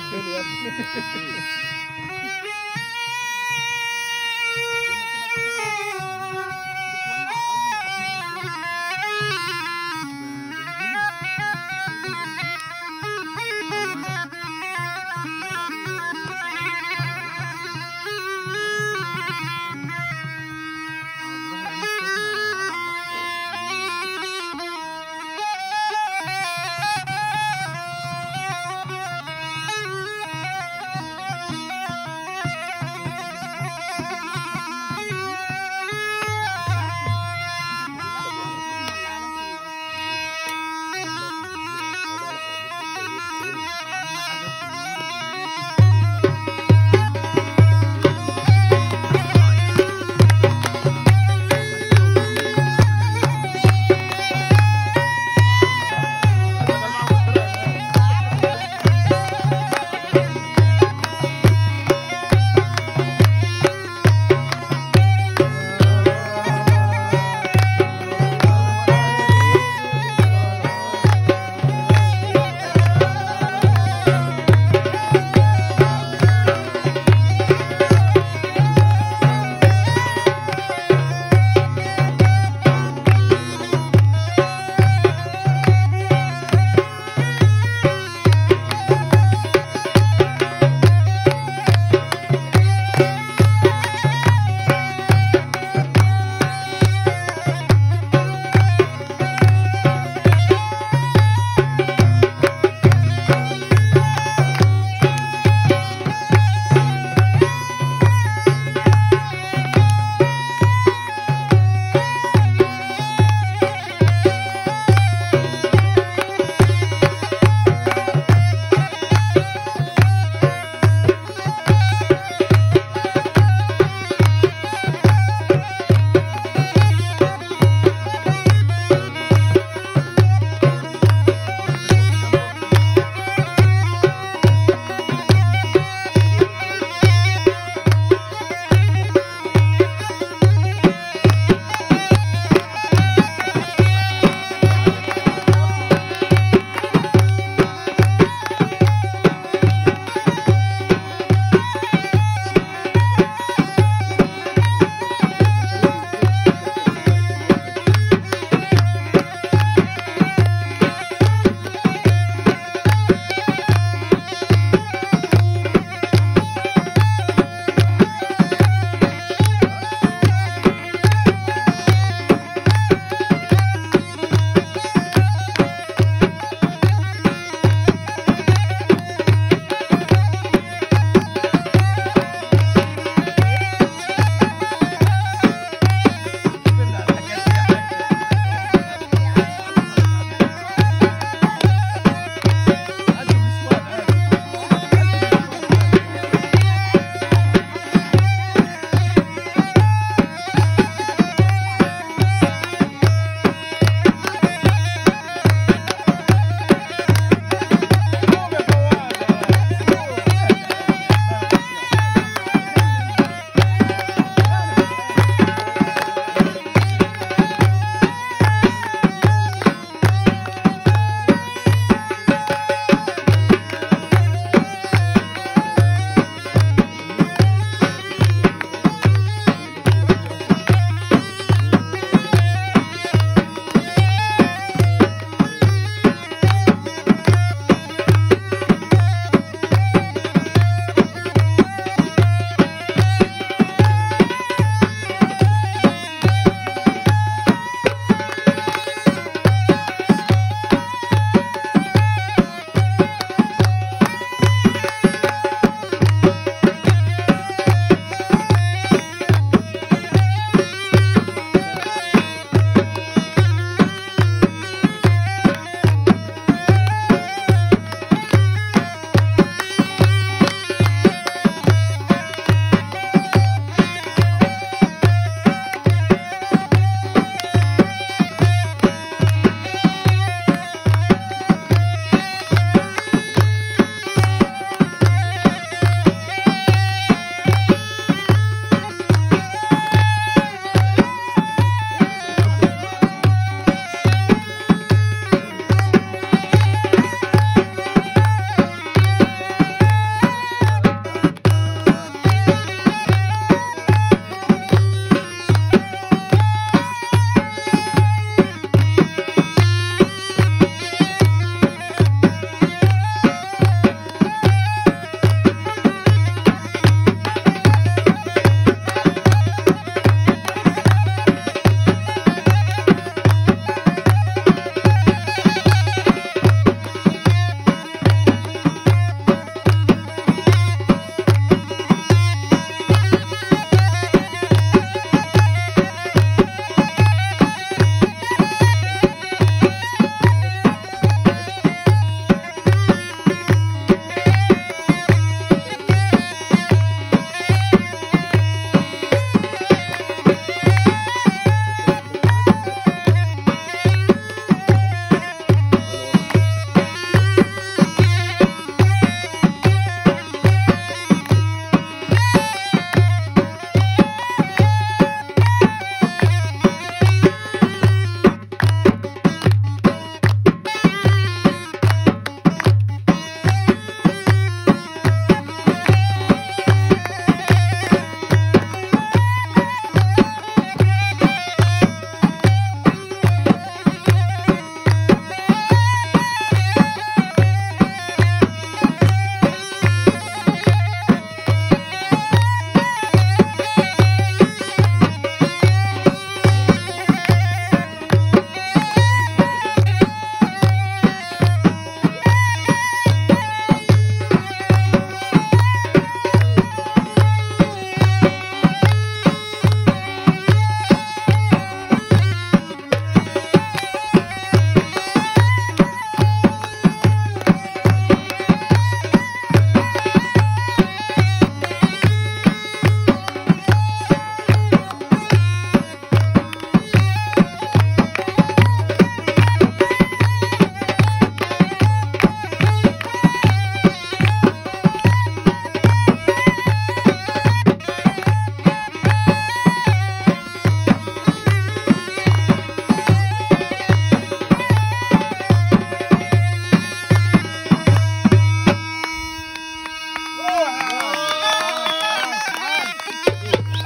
ってるやつ。